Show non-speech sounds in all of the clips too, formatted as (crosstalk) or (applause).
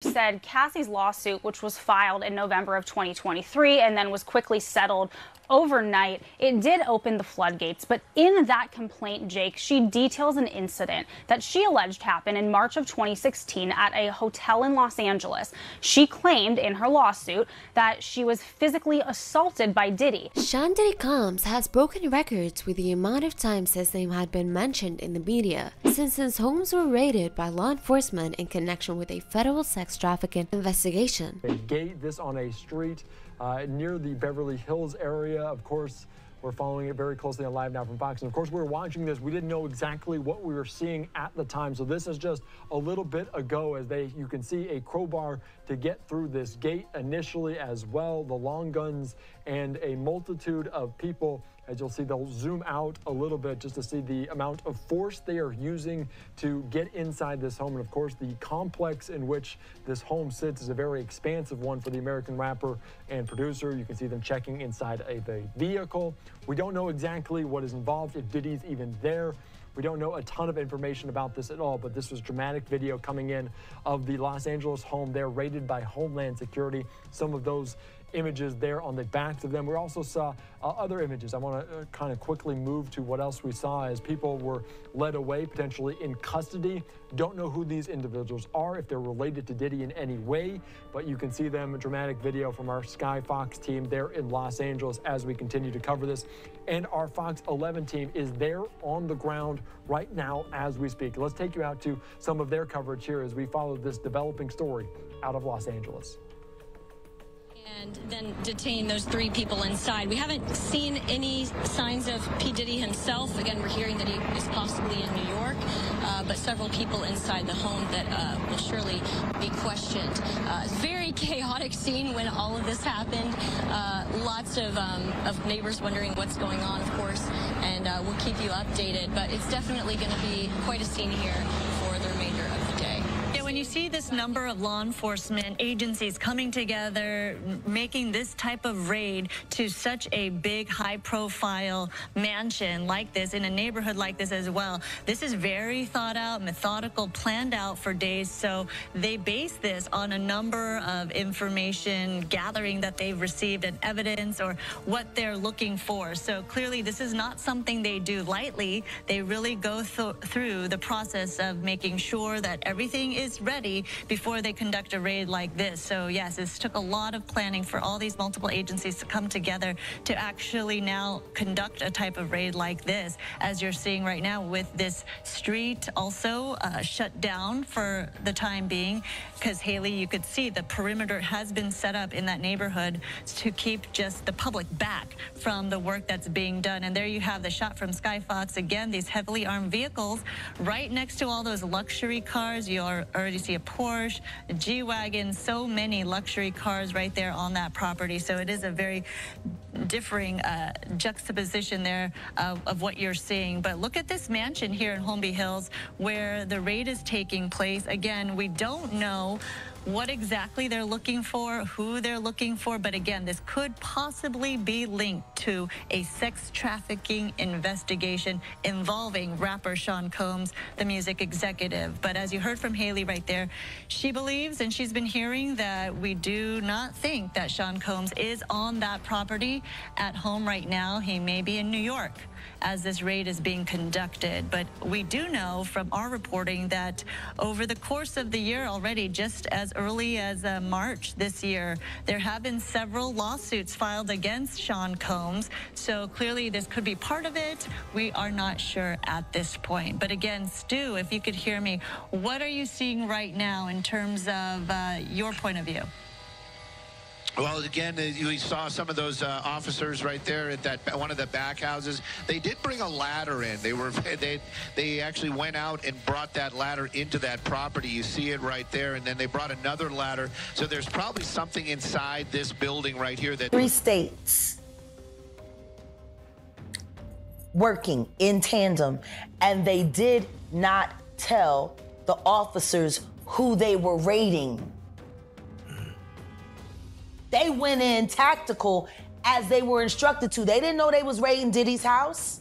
said Cassie's lawsuit, which was filed in November of 2023 and then was quickly settled overnight, it did open the floodgates. But in that complaint, Jake, she details an incident that she alleged happened in March of 2016 at a hotel in Los Angeles. She claimed in her lawsuit that she was physically assaulted by Diddy. Sean Diddy Combs has broken records with the amount of times his name had been mentioned in the media since his homes were raided by law enforcement in connection with a federal sex trafficking investigation. They gate, this on a street uh, near the Beverly Hills area. Of course, we're following it very closely on Live Now from Fox. And of course, we were watching this. We didn't know exactly what we were seeing at the time. So this is just a little bit ago as they, you can see a crowbar to get through this gate initially as well. The long guns and a multitude of people as you'll see, they'll zoom out a little bit just to see the amount of force they are using to get inside this home. And of course, the complex in which this home sits is a very expansive one for the American rapper and producer. You can see them checking inside of a vehicle. We don't know exactly what is involved, if Diddy's even there. We don't know a ton of information about this at all, but this was dramatic video coming in of the Los Angeles home They're raided by Homeland Security. Some of those images there on the backs of them. We also saw uh, other images. I want to uh, kind of quickly move to what else we saw as people were led away, potentially in custody. Don't know who these individuals are, if they're related to Diddy in any way, but you can see them, a dramatic video from our Sky Fox team there in Los Angeles as we continue to cover this. And our Fox 11 team is there on the ground right now as we speak. Let's take you out to some of their coverage here as we follow this developing story out of Los Angeles and then detain those three people inside. We haven't seen any signs of P. Diddy himself. Again, we're hearing that he is possibly in New York, uh, but several people inside the home that uh, will surely be questioned. Uh, very (laughs) chaotic scene when all of this happened. Uh, lots of, um, of neighbors wondering what's going on, of course, and uh, we'll keep you updated. But it's definitely going to be quite a scene here for the remainder of the day when you see this number of law enforcement agencies coming together, making this type of raid to such a big, high-profile mansion like this, in a neighborhood like this as well, this is very thought out, methodical, planned out for days. So they base this on a number of information gathering that they've received and evidence or what they're looking for. So clearly, this is not something they do lightly. They really go th through the process of making sure that everything is ready before they conduct a raid like this. So yes, this took a lot of planning for all these multiple agencies to come together to actually now conduct a type of raid like this, as you're seeing right now with this street also uh, shut down for the time being, because Haley, you could see the perimeter has been set up in that neighborhood to keep just the public back from the work that's being done. And there you have the shot from Sky Fox. Again, these heavily armed vehicles right next to all those luxury cars. You are already see a Porsche, a G-Wagon, so many luxury cars right there on that property. So it is a very differing uh, juxtaposition there of, of, what you're seeing. But look at this mansion here in Holmby Hills where the raid is taking place. Again, we don't know what exactly they're looking for, who they're looking for. But again, this could possibly be linked to a sex trafficking investigation involving rapper Sean Combs, the music executive. But as you heard from Haley right there, she believes and she's been hearing that we do not think that Sean Combs is on that property at home right now. He may be in New York as this raid is being conducted. But we do know from our reporting that over the course of the year already, just as early as uh, March this year, there have been several lawsuits filed against Sean Combs. So clearly this could be part of it. We are not sure at this point. But again, Stu, if you could hear me, what are you seeing right now in terms of uh, your point of view? Well, again, uh, we saw some of those uh, officers right there at that one of the back houses. They did bring a ladder in. They were (laughs) they they actually went out and brought that ladder into that property. You see it right there, and then they brought another ladder. So there's probably something inside this building right here that three states working in tandem, and they did not tell the officers who they were raiding. They went in tactical as they were instructed to. They didn't know they was raiding Diddy's house.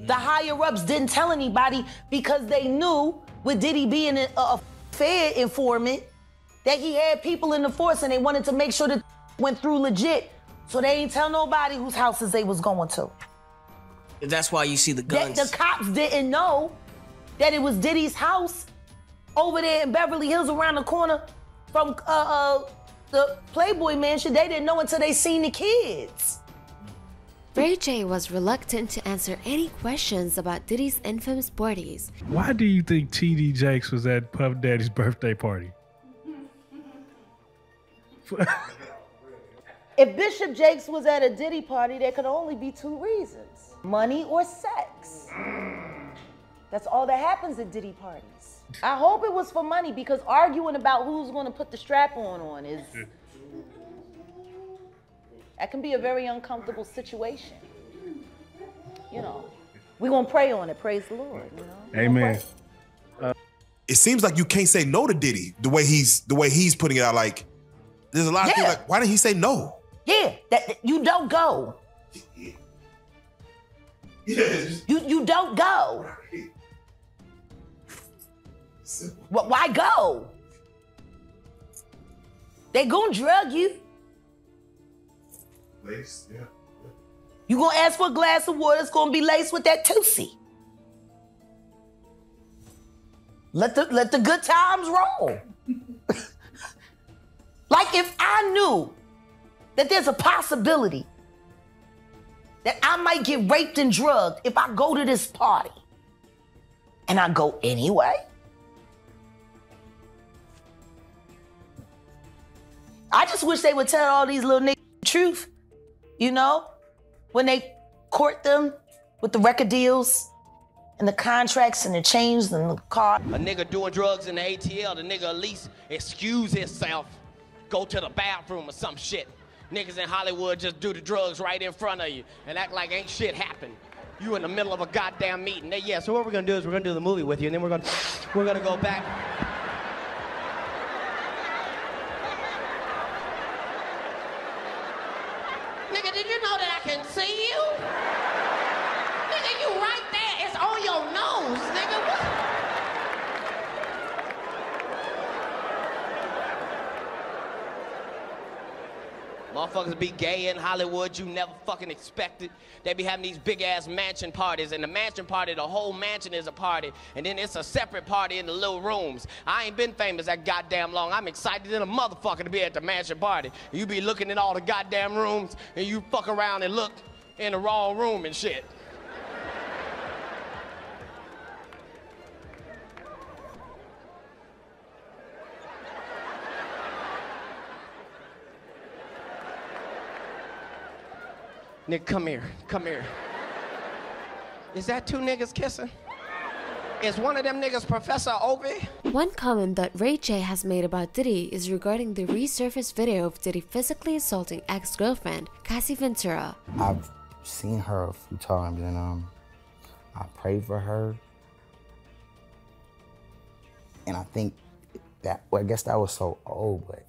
The higher ups didn't tell anybody because they knew with Diddy being a, a Fed informant that he had people in the force and they wanted to make sure that went through legit. So they ain't tell nobody whose houses they was going to. That's why you see the That guns. the cops didn't know that it was Diddy's house over there in Beverly Hills around the corner from uh, uh, the Playboy Mansion. They didn't know until they seen the kids. Ray J was reluctant to answer any questions about Diddy's infamous parties. Why do you think TD Jakes was at Puff Daddy's birthday party? (laughs) If Bishop Jakes was at a Diddy party, there could only be two reasons money or sex. That's all that happens at Diddy parties. I hope it was for money because arguing about who's going to put the strap on on is. That can be a very uncomfortable situation. You know, we're going to pray on it. Praise the Lord. You know? Amen. pray. Uh, it seems like you can't say no to Diddy the way he's the way he's putting it out. Like, there's a lot of people like, why didn't he say no? Yeah, that, that- you don't go. (laughs) Yes. You you don't go. Wh- Why go? They gonna drug you. Lace, yeah. You gonna ask for a glass of water? It's gonna be laced with that Tootsie. Let the let the good times roll. (laughs) like if I knew that there's a possibility that I might get raped and drugged if I go to this party. And I go anyway. I just wish they would tell all these little niggas the truth, you know, when they court them with the record deals and the contracts and the chains and the car. A nigga doing drugs in the ATL, the nigga at least excuse himself, go to the bathroom or some shit. Niggas in Hollywood just do the drugs right in front of you and act like ain't shit happened. You in the middle of a goddamn meeting. Yeah, so what we're gonna do is we're gonna do the movie with you, and then we're gonna we're gonna go back. Nigga, did you know that I can see you? Nigga, you right there. It's on your nose, nigga. What? Motherfuckers be gay in Hollywood, you never fucking expected. They be having these big ass mansion parties, and the mansion party, the whole mansion is a party, and then it's a separate party in the little rooms. I ain't been famous that goddamn long. I'm excited than a motherfucker to be at the mansion party. You be looking in all the goddamn rooms, and you fuck around and look in the wrong room and shit. Nigga, come here. Come here. Is that two niggas kissing? Is one of them niggas Professor Ovi? One comment that Ray J has made about Diddy is regarding the resurfaced video of Diddy physically assaulting ex-girlfriend Cassie Ventura. I've seen her a few times and um I prayed for her. And I think that well, I guess that was so old, but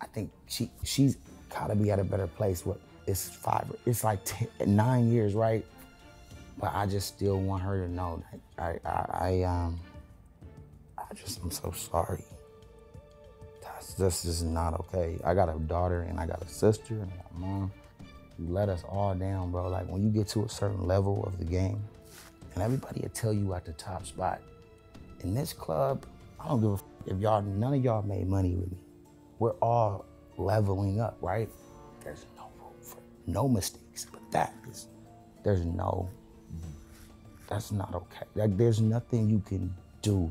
I think she she's gotta be at a better place. What it's five it's like ten, nine years, right? But I just still want her to know that I I, I um I just I'm so sorry. That's this is not okay. I got a daughter and I got a sister and I got a mom. You let us all down, bro. Like when you get to a certain level of the game, and everybody will tell you at the top spot. In this club, I don't give a f- if y'all none of y'all made money with me. We're all leveling up, right? There's no mistakes, but that is there's no that's not okay. Like there's nothing you can do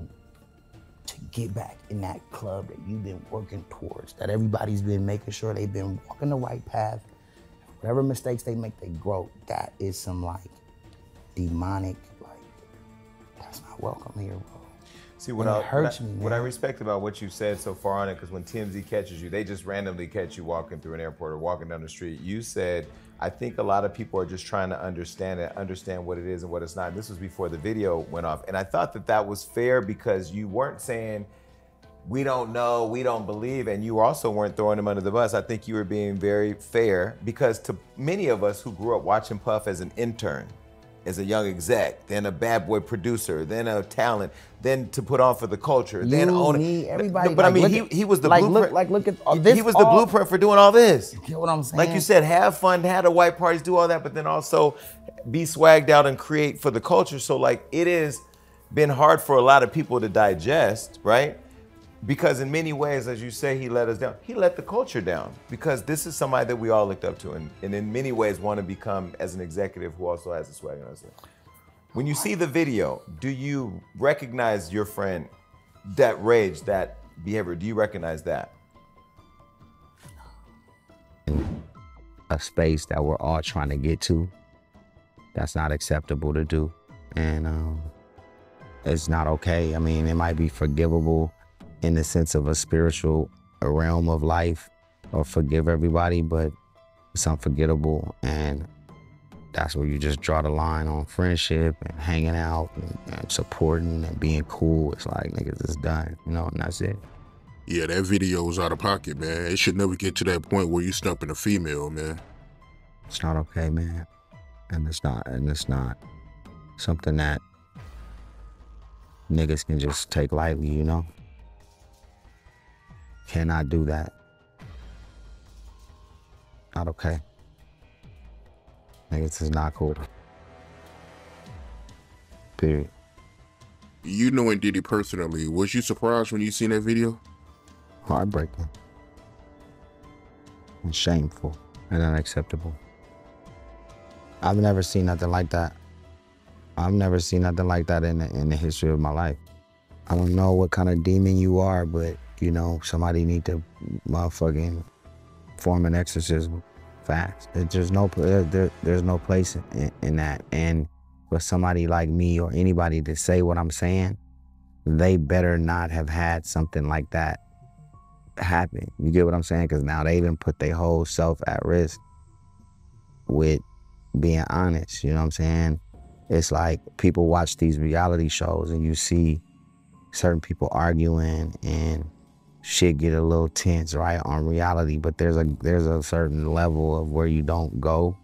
to get back in that club that you've been working towards, that everybody's been making sure they've been walking the right path. Whatever mistakes they make, they grow. That is some like demonic, like that's not welcome here, bro. See what I, hurts what I, me, what I respect about what you said so far on it, because when TMZ catches you, they just randomly catch you walking through an airport or walking down the street. You said, I think a lot of people are just trying to understand it, understand what it is and what it's not. This was before the video went off, and I thought that that was fair because you weren't saying we don't know, we don't believe, and you also weren't throwing them under the bus. I think you were being very fair because to many of us who grew up watching Puff as an intern, as a young exec, then a bad boy producer, then a talent, then to put on for the culture, then You, own me, everybody, But I mean, he, he was the like, blueprint. look- like, look at all- this he was the all- blueprint for doing all this. You get what I'm saying? Like you said, have fun, have the white parties, do all that, but then also be swagged out and create for the culture. So like it has been hard for a lot of people to digest, right? Because in many ways, as you say, he let us down. He let the culture down because this is somebody that we all looked up to, and, and in many ways want to become as an executive who also has a swag on us. When you see the video, do you recognize your friend, that rage, that behavior? Do you recognize that? a space that we're all trying to get to. That's not acceptable to do. And um, it's not okay. I mean, it might be forgivable in the sense of a spiritual realm of life or forgive everybody, but it's unforgettable. And that's where you just draw the line on friendship and hanging out and, and supporting and being cool. It's like, niggas, it's done, you know, and that's it. Yeah, that video was out of pocket, man. It should never get to that point where you stumping a female, man. It's not okay, man. And it's not, and it's not something that niggas can just take lightly, you know? Cannot do that. Not okay. Niggas is not cool. Period. You knowing Diddy personally, was you surprised when you seen that video? Heartbreaking. And shameful and unacceptable. I've never seen nothing like that. I've never seen nothing like that in the, in the history of my life. I don't know what kind of demon you are, but you know, somebody need to motherfucking form an exorcism fast. There's no there, there's no place in, in that. And for somebody like me or anybody to say what I'm saying, they better not have had something like that happen. You get what I'm saying? Because now they even put their whole self at risk with being honest. You know what I'm saying? It's like people watch these reality shows and you see certain people arguing and shit get a little tense, right, on reality. But there's a there's a certain level of where you don't go.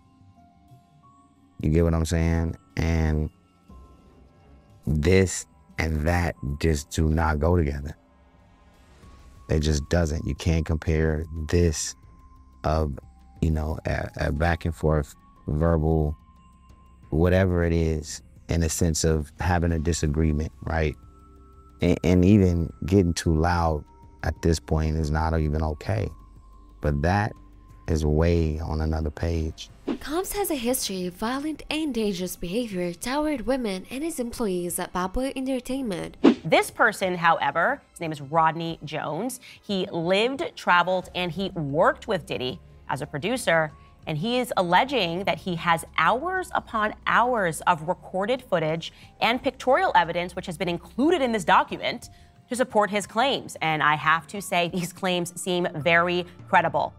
You get what I'm saying? And this and that just do not go together. It just doesn't. You can't compare this of, you know, a, a back and forth verbal, whatever it is, in a sense of having a disagreement, right? And, and even getting too loud at this point is not even okay. But that is way on another page. Combs has a history of violent and dangerous behavior toward women and his employees at Bad Entertainment. This person, however, his name is Rodney Jones. He lived, traveled, and he worked with Diddy as a producer. And he is alleging that he has hours upon hours of recorded footage and pictorial evidence, which has been included in this document, to support his claims. And I have to say, these claims seem very credible.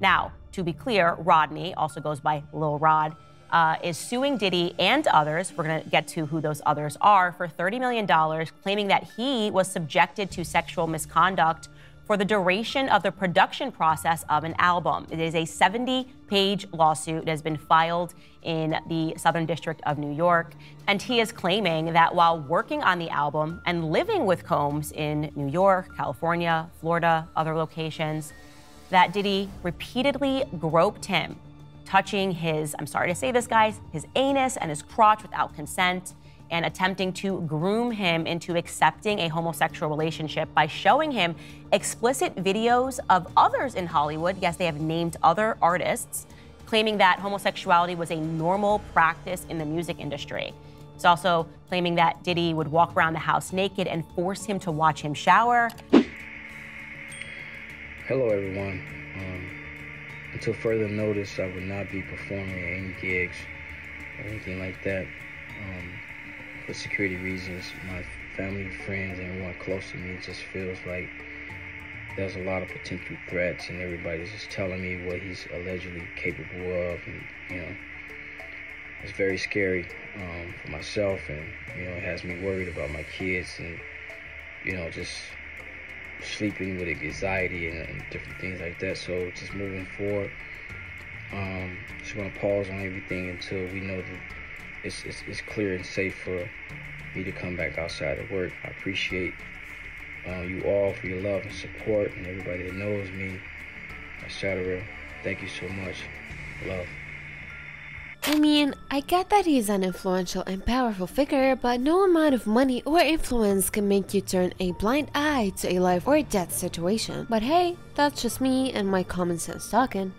Now, to be clear, Rodney, also goes by Lil Rod, uh, is suing Diddy and others. We're going to get to who those others are for $30 million, claiming that he was subjected to sexual misconduct for the duration of the production process of an album. It is a 70 page lawsuit that has been filed in the Southern District of New York. And he is claiming that while working on the album and living with Combs in New York, California, Florida, other locations, that Diddy repeatedly groped him, touching his, I'm sorry to say this, guys, his anus and his crotch without consent, and attempting to groom him into accepting a homosexual relationship by showing him explicit videos of others in Hollywood. Yes, they have named other artists, claiming that homosexuality was a normal practice in the music industry. He's also claiming that Diddy would walk around the house naked and force him to watch him shower. Hello, everyone. Um, until further notice, I will not be performing any gigs or anything like that um, for security reasons. My family, friends, everyone close to me just feels like there's a lot of potential threats, and everybody's just telling me what he's allegedly capable of, and you know, it's very scary um, for myself, and you know, it has me worried about my kids, and you know, just sleeping with anxiety and, and different things like that. So just moving forward, um, just gonna pause on everything until we know the it's, it's, it's clear and safe for me to come back outside to work. I appreciate uh, you all for your love and support and everybody that knows me, etc. Thank you so much. Love. I mean, I get that he's an influential and powerful figure, but no amount of money or influence can make you turn a blind eye to a life or death situation. But hey, that's just me and my common sense talking.